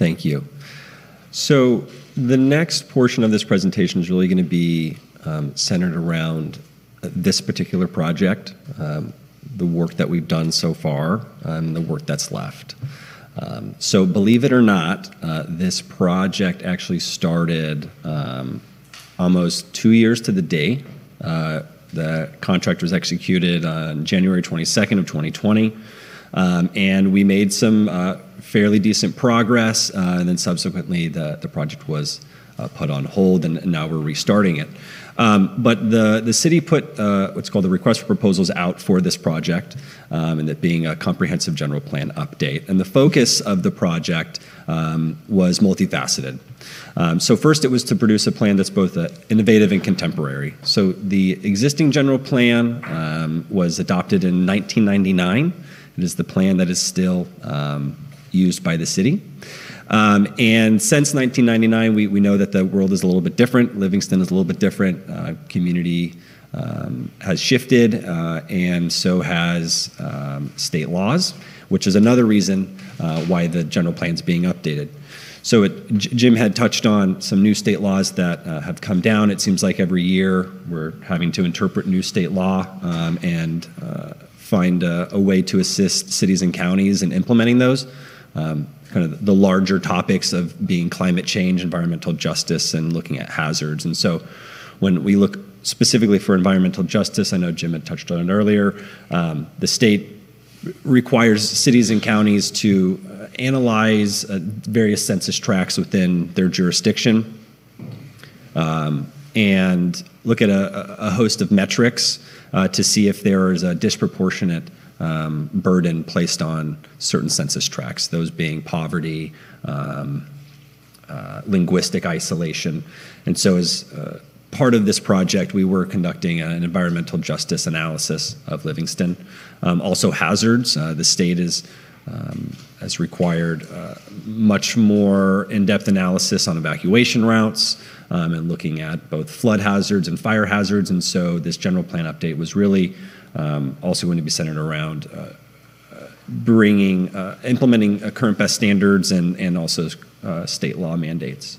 Thank you. So the next portion of this presentation is really gonna be um, centered around this particular project, um, the work that we've done so far, and the work that's left. Um, so believe it or not, uh, this project actually started almost two years to the day. Uh, the contract was executed on January 22nd of 2020. Um, and we made some uh, fairly decent progress, uh, and then subsequently, the project was uh, put on hold, and now we're restarting it. Um, but the city put what's called the request for proposals out for this project, um, and it being a comprehensive general plan update. And the focus of the project was multifaceted. So first, it was to produce a plan that's both innovative and contemporary. So the existing general plan was adopted in 1999. It is the plan that is still um, used by the city. Um, and since 1999, we we know that the world is a little bit different. Livingston is a little bit different. Uh, community um, has shifted, uh, and so has state laws, which is another reason uh, why the general plan is being updated. So Jim had touched on some new state laws that have come down. It seems like every year we're having to interpret new state law, and find a way to assist cities and counties in implementing those. Um, kind of the larger topics of being climate change, environmental justice, and looking at hazards. And so when we look specifically for environmental justice, I know Jim had touched on it earlier, um, the state requires cities and counties to uh, analyze uh, various census tracts within their jurisdiction, um, and look at a host of metrics uh, to see if there is a disproportionate um, burden placed on certain census tracts, those being poverty, um, uh, linguistic isolation. And so as uh, part of this project, we were conducting an environmental justice analysis of Livingston. Um, also hazards. The state Um, has required uh, much more in-depth analysis on evacuation routes, um, and looking at both flood hazards and fire hazards. And so this general plan update was really um, also going to be centered around uh, uh, bringing implementing current best standards and also state law mandates.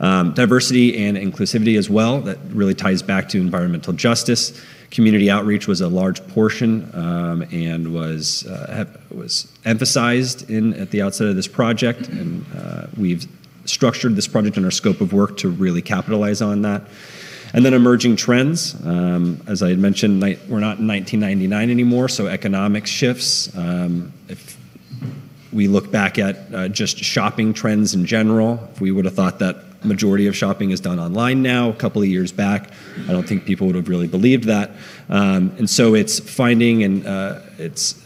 Um, diversity and inclusivity as well, that really ties back to environmental justice. Community outreach was a large portion, um, and was uh, was emphasized in, at the outset of this project, and uh, we've structured this project in our scope of work to really capitalize on that. And then emerging trends. Um, as I had mentioned, we're not in 1999 anymore, so economic shifts. If we look back at uh, just shopping trends in general, if we would've thought that majority of shopping is done online now, a couple of years back, I don't think people would've really believed that. Um, and so it's finding and uh, it's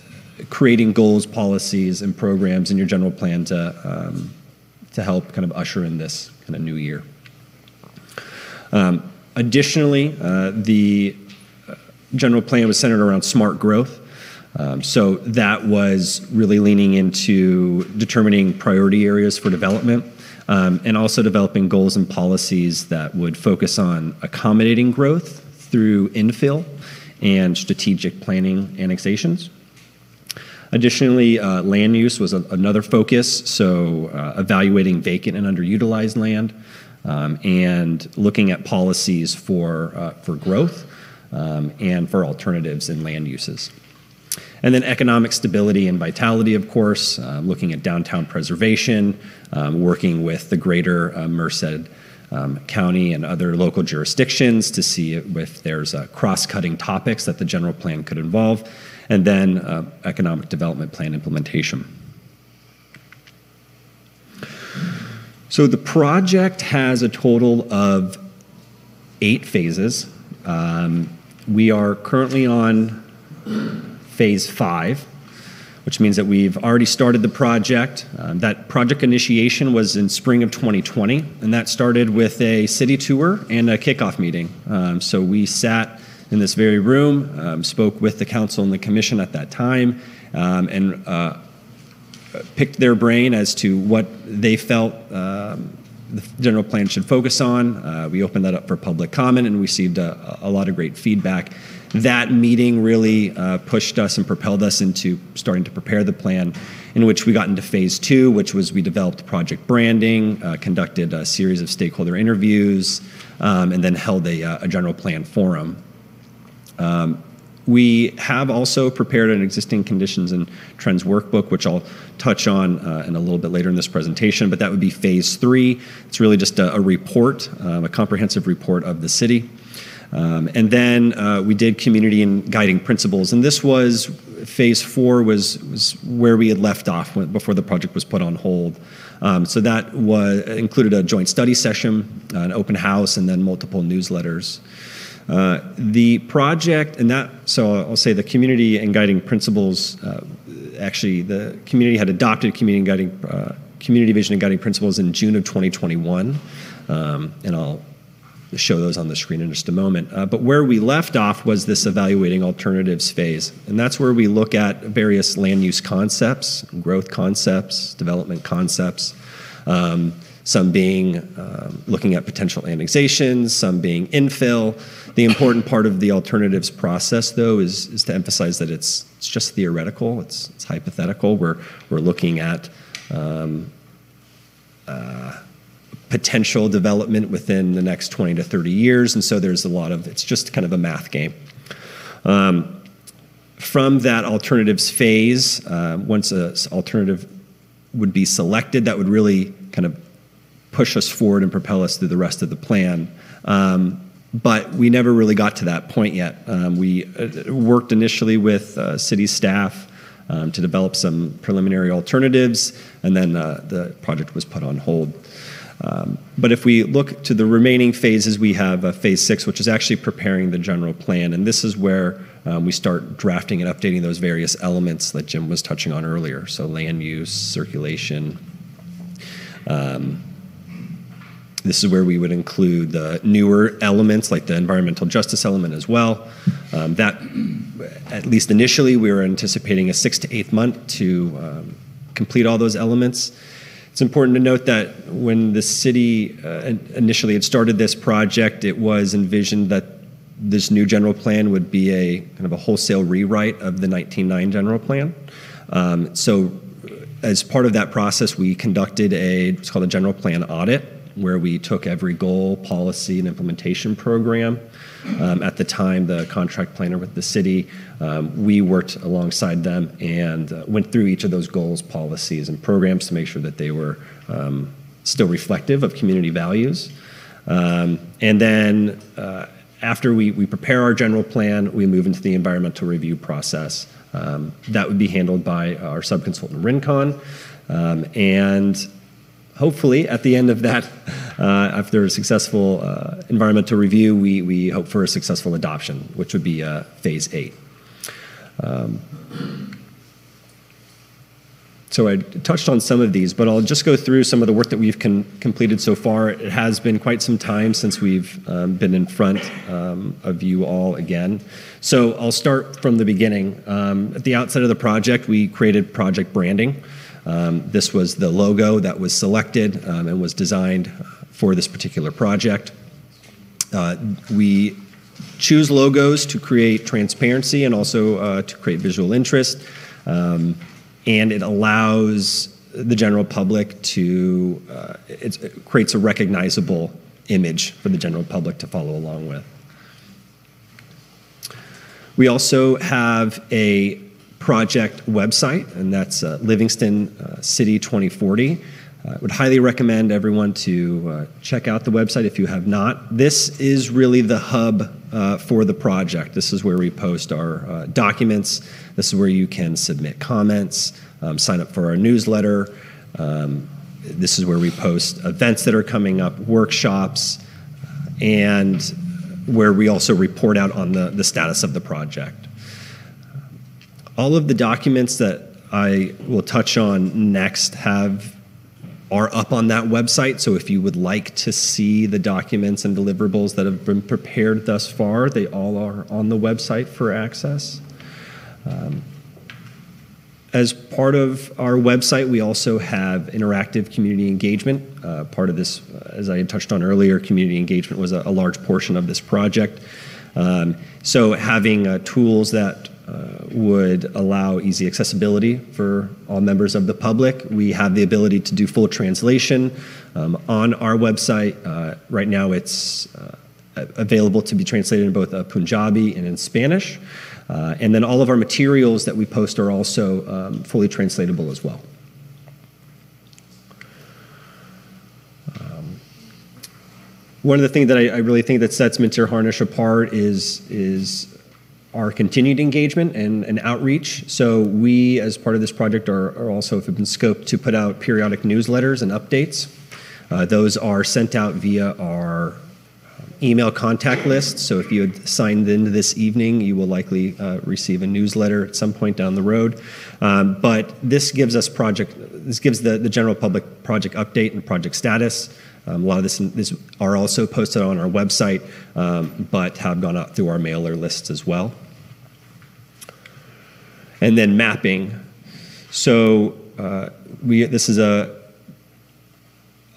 creating goals, policies, and programs in your general plan to um, to help kind of usher in this kind of new year. Um, additionally, uh, the uh, general plan was centered around smart growth. So that was really leaning into determining priority areas for development, Um, and also developing goals and policies that would focus on accommodating growth through infill and strategic planning annexations. Additionally, uh, land use was another focus, so uh, evaluating vacant and underutilized land, um, and looking at policies for uh, for growth, um, and for alternatives in land uses. And then economic stability and vitality, of course, uh, looking at downtown preservation, um, working with the greater uh, Merced um, County and other local jurisdictions to see if there's uh, cross-cutting topics that the general plan could involve, and then economic development plan implementation. So the project has a total of eight phases. Um, we are currently on phase five, which means that we've already started the project. Um, that project initiation was in spring of 2020, and that started with a city tour and a kickoff meeting. Um, so we sat in this very room, um, spoke with the council and the commission at that time, and uh, picked their brain as to what they felt the general plan should focus on. Uh, we opened that up for public comment and received a lot of great feedback. That meeting really uh, pushed us and propelled us into starting to prepare the plan, in which we got into phase two, which was we developed project branding, uh, conducted a series of stakeholder interviews, um, and then held a uh, general plan forum. Um, we have also prepared an existing conditions and trends workbook, which I'll touch on in a little bit later in this presentation, but that would be phase three. It's really just a report, um, a comprehensive report of the city. Um, uh, we did community and guiding principles, and this was phase four was was where we had left off before the project was put on hold. Um, so that included a joint study session, an open house, and then multiple newsletters. Uh, the project and that so I'll say the community and guiding principles, uh, actually, the community had adopted community and guiding uh, community vision and guiding principles in June of 2021. Um, and I'll show those on the screen in just a moment. Uh, but where we left off was this evaluating alternatives phase, and that's where we look at various land use concepts, growth concepts, development concepts, um, some being um, looking at potential annexations, some being infill. The important part of the alternatives process, though, is is to emphasize that it's it's just theoretical. It's hypothetical. We're looking at um, uh, potential development within the next 20 to 30 years, and so there's a lot of. It's just kind of a math game. Um, from that alternatives phase, uh, once an alternative would be selected, that would really kind of push us forward and propel us through the rest of the plan. Um, but we never really got to that point yet. Um, we uh, worked initially with uh, city staff to develop some preliminary alternatives, and then the project was put on hold. Um, but if we look to the remaining phases, we have a phase six, which is actually preparing the general plan, and this is where um, we start drafting and updating those various elements that Jim was touching on earlier. So land use, circulation. Um, this is where we would include the newer elements, like the environmental justice element as well. That, at least initially, we were anticipating a six to eight month to complete all those elements. It's important to note that when the city initially had started this project, it was envisioned that this new general plan would be a kind of a wholesale rewrite of the 1909 general plan. Um, so, as part of that process, we conducted a what's called a general plan audit, where we took every goal, policy, and implementation program. Um, at the time, the contract planner with the city, um, we worked alongside them and uh, went through each of those goals, policies, and programs to make sure that they were um, still reflective of community values. And then uh, after we prepare our general plan, we move into the environmental review process. That would be handled by our sub-consultant, Rincon. Hopefully, at the end of that, uh, after a successful uh, environmental review, we hope for a successful adoption, which would be uh, phase eight. Um, so I touched on some of these, but I'll just go through some of the work that we've completed so far. It has been quite some time since we've um, been in front um, of you all again. So I'll start from the beginning. At the outset of the project, we created project branding. Um, this was the logo that was selected um, and was designed uh, for this particular project. Uh, we choose logos to create transparency and also uh, to create visual interest. Um, and it allows the general public to. It creates a recognizable image for the general public to follow along with. We also have a project website, and that's uh, Livingston uh, City 2040. Uh, I would highly recommend everyone to check out the website if you have not. This is really the hub for the project. This is where we post our documents. This is where you can submit comments, um, sign up for our newsletter. Um, this is where we post events that are coming up, workshops, and where we also report out on the status of the project. All of the documents that I will touch on next have are up on that website, so if you would like to see the documents and deliverables that have been prepared thus far, they all are on the website for access. Um, as part of our website, we also have interactive community engagement. Uh, part of this, as I had touched on earlier, community engagement was a large portion of this project. Um, so having uh, tools that Uh, would allow easy accessibility for all members of the public. We have the ability to do full translation um, on our website. Uh, right now it's uh, available to be translated in both Punjabi and in Spanish. And then all of our materials that we post are also um, fully translatable as well. Um, one of the things that I really think that sets Mintier Harnish apart is, is our continued engagement and outreach. So we, as part of this project, are also have been scoped to put out periodic newsletters and updates. Uh, those are sent out via our email contact list. So if you had signed in this evening, you will likely receive a newsletter at some point down the road. Um, but this gives us project, this gives the the general public project update and project status. A lot of this this, are also posted on our website, but have gone out through our mailer lists as well. And then mapping. So uh, we, this is a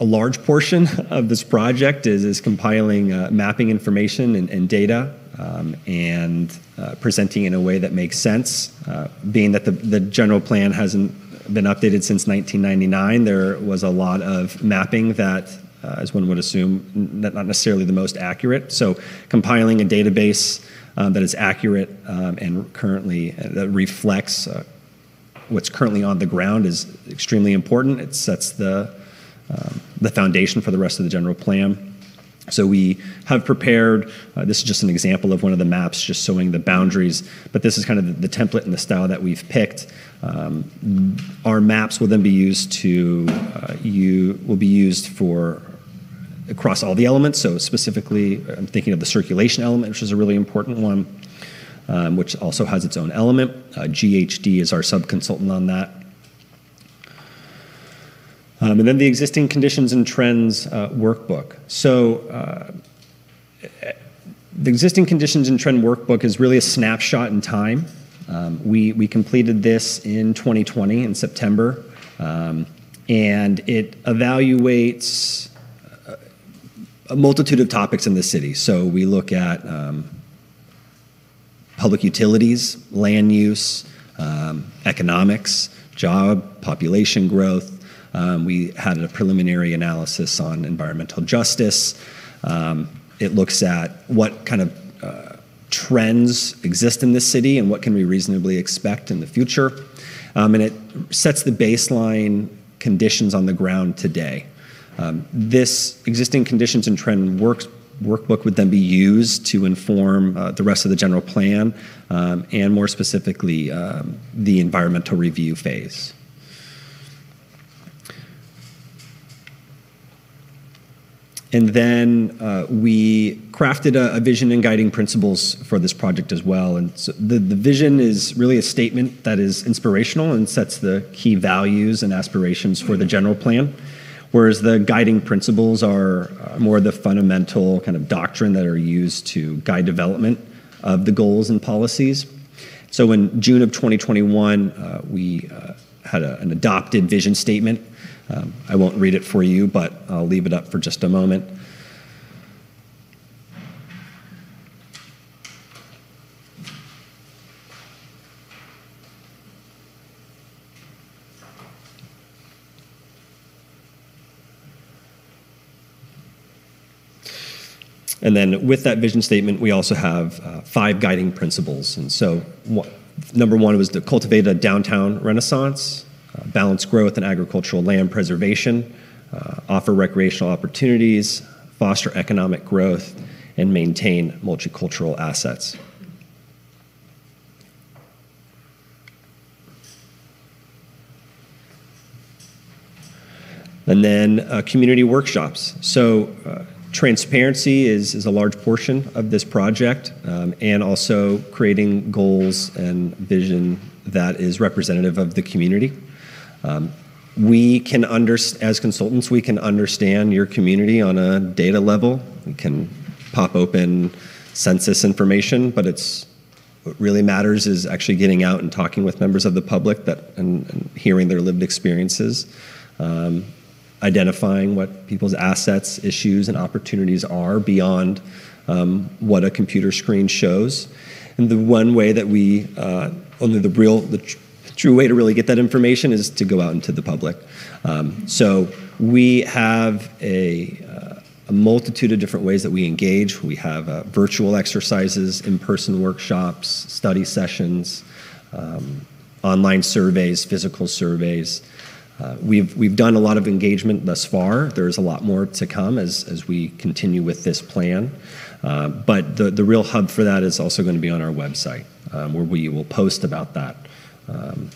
large portion of this project is is compiling uh, mapping information and data, um, and uh, presenting in a way that makes sense. Uh, being that the general plan hasn't been updated since 1999, there was a lot of mapping that, as one would assume, not necessarily the most accurate. So compiling a database um, that is accurate um, and currently that reflects what's currently on the ground is extremely important. It sets the Um, foundation for the rest of the general plan. So we have prepared, uh, this is just an example of one of the maps just showing the boundaries, but this is kind of the template and the style that we've picked. Um, our maps will then be used to, uh, you, will be used for across all the elements. So specifically, I'm thinking of the circulation element, which is a really important one, um, which also has its own element. Uh, GHD is our sub-consultant on that. Um, the existing conditions and trends uh, workbook. So uh, the existing conditions and trend workbook is really a snapshot in time. Um, we completed this in 2020 in September. Um, and it evaluates uh, a multitude of topics in the city. So we look at um, public utilities, land use, economics, job, population growth. Um, we had a preliminary analysis on environmental justice. Um, it looks at what kind of uh, trends exist in the city and what can we reasonably expect in the future. Um, and it sets the baseline conditions on the ground today. This existing conditions and trend workbook would then be used to inform uh, the rest of the general plan, and more specifically, the environmental review phase. Uh, we crafted a vision and guiding principles for this project as well. And so the the vision is really a statement that is inspirational and sets the key values and aspirations for the general plan, whereas the guiding principles are uh, more the fundamental kind of doctrine that are used to guide development of the goals and policies. So in June of 2021, uh, we had an adopted vision statement. Um, I won't read it for you, but I'll leave it up for just a moment. And then with that vision statement, we also have uh, five guiding principles. And so, number one was to cultivate a downtown renaissance, balance growth and agricultural land preservation, uh, offer recreational opportunities, foster economic growth, and maintain multicultural assets. And then uh, community workshops. So, uh, transparency is a large portion of this project, um, and also creating goals and vision that is representative of the community. Um, we can as consultants, we can understand your community on a data level. We can pop open census information, but it's what really matters is actually getting out and talking with members of the public that and hearing their lived experiences. Um, identifying what people's assets, issues, and opportunities are beyond um, what a computer screen shows. And the one way that we, uh, only the real, the true way to really get that information is to go out into the public. Um, so we have uh, a multitude of different ways that we engage. We have uh, virtual exercises, in-person workshops, study sessions, um, online surveys, physical surveys. Uh, we've we've done a lot of engagement thus far. There's a lot more to come as we continue with this plan. But the the real hub for that is also gonna be on our website, um, where we will post about that. Um,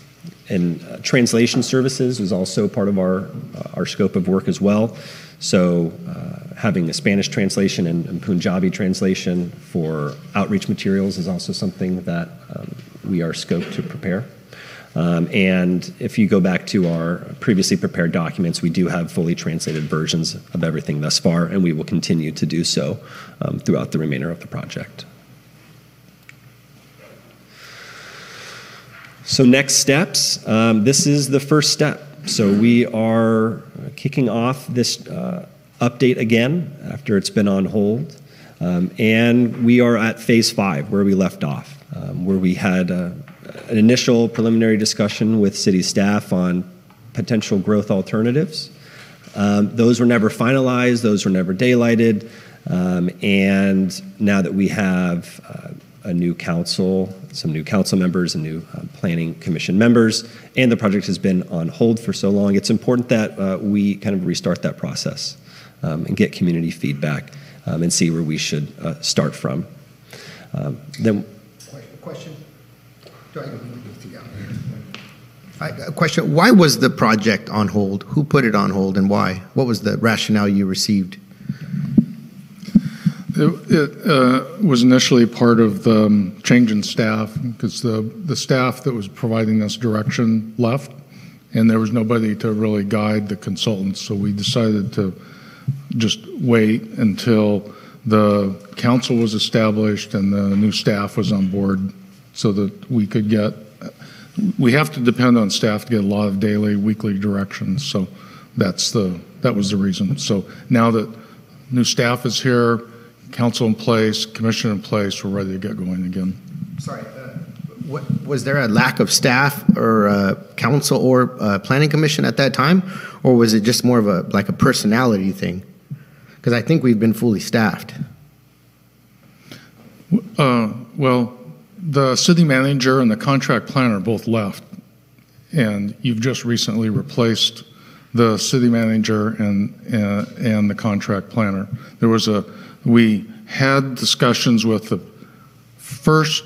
and uh, translation services is also part of our uh, our scope of work as well. So, uh, having a Spanish translation and Punjabi translation for outreach materials is also something that um, we are scoped to prepare. Um, and if you go back to our previously prepared documents, we do have fully translated versions of everything thus far, and we will continue to do so throughout the remainder of the project. So, next steps, um, this is the first step. So, we are kicking off this uh, update again after it's been on hold. Um, and we are at phase five, where we left off, um, where we had uh, an initial preliminary discussion with city staff on potential growth alternatives. Um, those were never finalized, those were never daylighted. And now that we have uh, a new council, some new council members and new uh, planning commission members, and the project has been on hold for so long, it's important that uh, we kind of restart that process um, and get community feedback um, and see where we should uh, start from. Um, then, question. Do I? A question. Why was the project on hold? Who put it on hold, and why? What was the rationale you received? It uh, was initially part of the um, change in staff because the staff that was providing us direction left, and there was nobody to really guide the consultants. So we decided to just wait until the council was established and the new staff was on board so that we could get. We have to depend on staff to get a lot of daily, weekly directions. So that's the that was the reason. So now that new staff is here, council in place, commission in place, we're ready to get going again. Sorry, uh, was there a lack of staff or uh, council or uh, planning commission at that time, or was it just more of a, like a personality thing? Because I think we've been fully staffed. Well, the city manager and the contract planner both left, and you've just recently replaced the city manager and and the contract planner. We had discussions with the first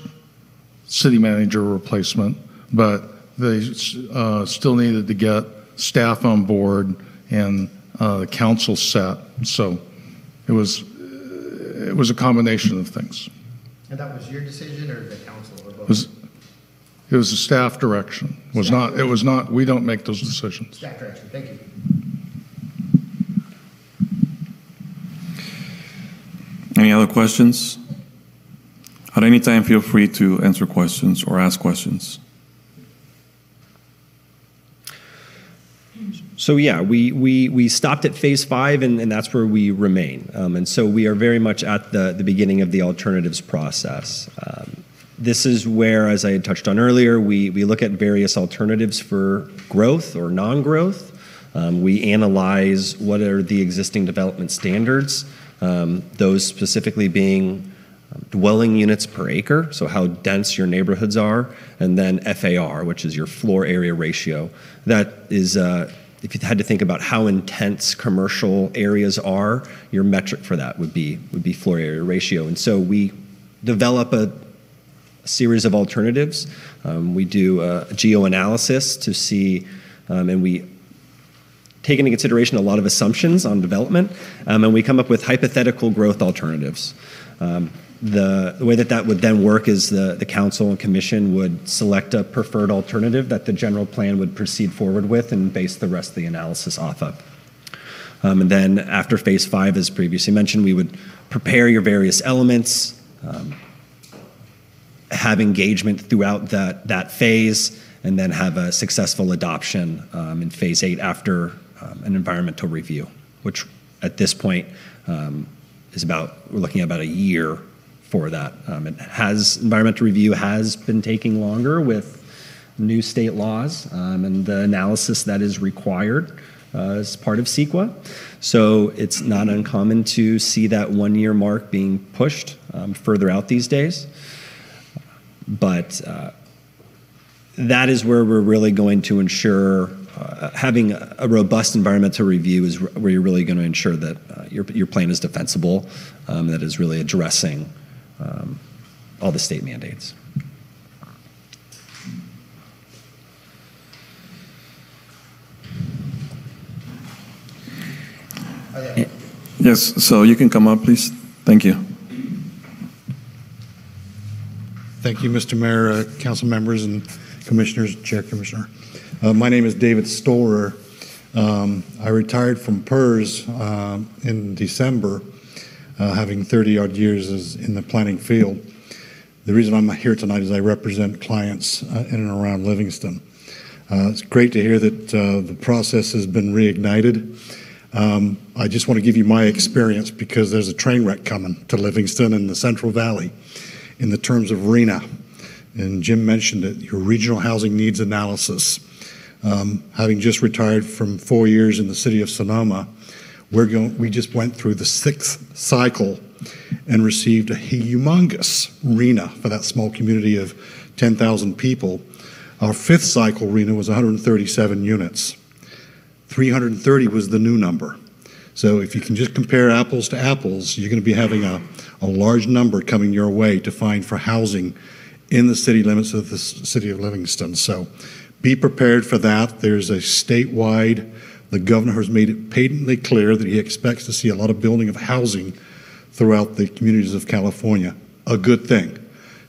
city manager replacement, but they uh, still needed to get staff on board and uh, the council set. So it was uh, it was a combination of things. And that was your decision or the council or both? It was a staff direction. Was Staff. It was not. We don't make those decisions. Staff direction. Thank you. Any other questions? At any time, feel free to answer questions or ask questions. So yeah, we we, we stopped at phase five, and that's where we remain. Um, and so we are very much at the the beginning of the alternatives process. This is where, as I had touched on earlier, we look at various alternatives for growth or non-growth. We analyze what are the existing development standards, Um, those specifically being um, dwelling units per acre, so how dense your neighborhoods are, and then FAR, which is your floor area ratio. That is, uh, if you had to think about how intense commercial areas are, your metric for that would be would be floor area ratio. And so we develop a series of alternatives. Um, we do a geo-analysis to see, and we take into consideration a lot of assumptions on development, um, and we come up with hypothetical growth alternatives. Um, the way that that would then work is the the council and commission would select a preferred alternative that the general plan would proceed forward with and base the rest of the analysis off of. Um, and then after phase five, as previously mentioned, we would prepare your various elements, um, have engagement throughout that phase, and then have a successful adoption in phase eight after an environmental review, which at this point um, is about, we're looking at about a year for that. Um, It has, environmental review has been taking longer with new state laws um, and the analysis that is required uh, as part of CEQA. So it's not uncommon to see that one-year mark being pushed um, further out these days. But uh, that is where we're really going to ensure uh, having a a robust environmental review is where you're really going to ensure that uh, your, your plan is defensible, um, that is really addressing um, all the state mandates. Yes, so you can come up, please. Thank you. Thank you, Mr. Mayor, uh, council members, and commissioners, Chair Commissioner. Uh, My name is David Storer. Um, I retired from PERS um, in December, uh, having 30-odd years as- in the planning field. The reason I'm here tonight is I represent clients uh, in and around Livingston. Uh, It's great to hear that uh, the process has been reignited. Um, I just want to give you my experience because there's a train wreck coming to Livingston and the Central Valley in the terms of RHNA. And Jim mentioned it, your regional housing needs analysis. Um, having just retired from four years in the city of Sonoma, we're going, we just went through the sixth cycle and received a humongous RHNA for that small community of 10,000 people. Our fifth cycle RHNA was 137 units. 330 was the new number. So if you can just compare apples to apples, you're going to be having a, a large number coming your way to find for housing in the city limits of the city of Livingston. So be prepared for that. There's a statewide, the governor has made it patently clear that he expects to see a lot of building of housing throughout the communities of California. A good thing.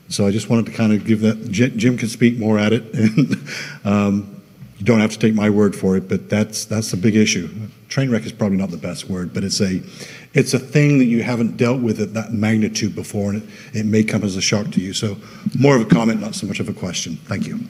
So I just wanted to kind of give that, Jim can speak more at it. and um, You don't have to take my word for it, but that's, that's a big issue. Train wreck is probably not the best word, but it's a, it's a thing that you haven't dealt with at that magnitude before, and it, it may come as a shock to you. So more of a comment, not so much of a question. Thank you.